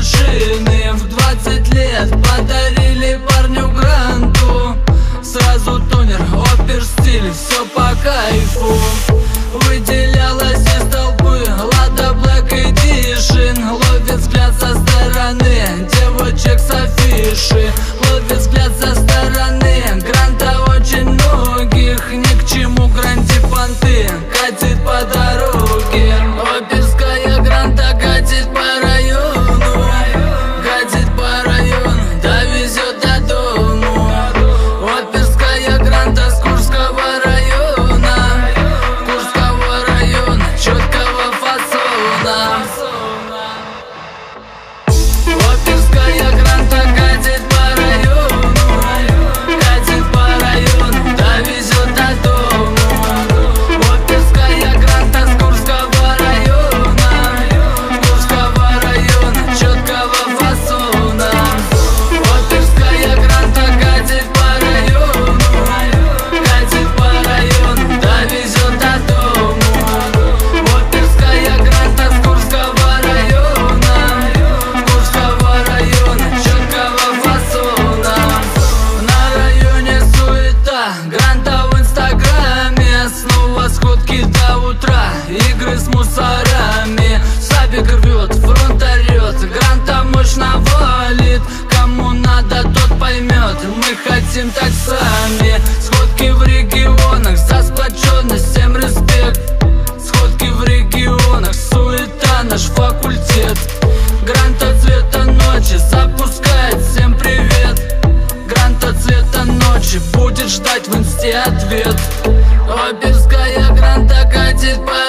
вершины В двадцать лет. мусорами Сабик рвет, фронт орет, гранта мощно валит Кому надо, тот поймет, мы хотим так сами. Сходки в регионах, за сплоченность, всем респект. Сходки в регионах, суета, наш факультет. Гранта цвета ночи запускает всем привет. Гранта цвета ночи будет ждать в инсте ответ. Обельская гранта катит по